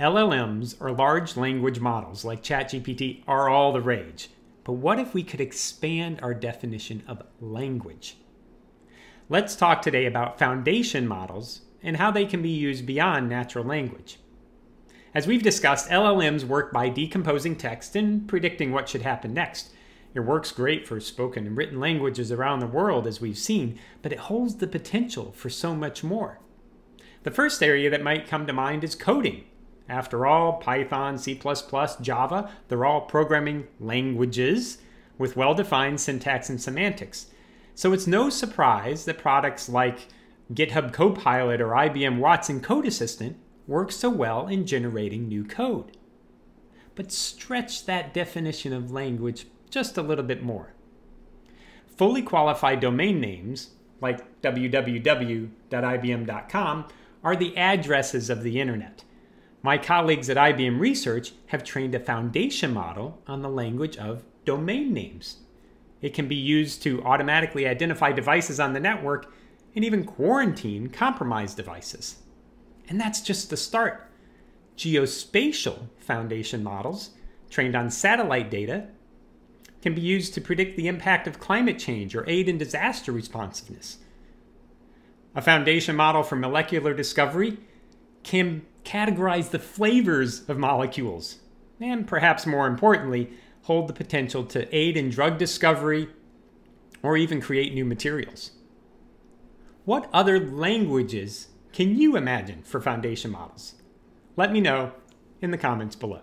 LLMs or large language models like ChatGPT are all the rage. But what if we could expand our definition of language? Let's talk today about foundation models and how they can be used beyond natural language. As we've discussed, LLMs work by decomposing text and predicting what should happen next. It works great for spoken and written languages around the world, as we've seen, but it holds the potential for so much more. The first area that might come to mind is coding. After all, Python, C++, Java, they're all programming languages with well-defined syntax and semantics. So it's no surprise that products like GitHub Copilot or IBM Watson Code Assistant work so well in generating new code. But stretch that definition of language just a little bit more. Fully qualified domain names, like www.ibm.com, are the addresses of the internet. My colleagues at IBM Research have trained a foundation model on the language of domain names. It can be used to automatically identify devices on the network and even quarantine compromised devices. And that's just the start. Geospatial foundation models, trained on satellite data, can be used to predict the impact of climate change or aid in disaster responsiveness. A foundation model for molecular discovery can categorize the flavors of molecules, and perhaps more importantly, hold the potential to aid in drug discovery or even create new materials. What other languages can you imagine for foundation models? Let me know in the comments below.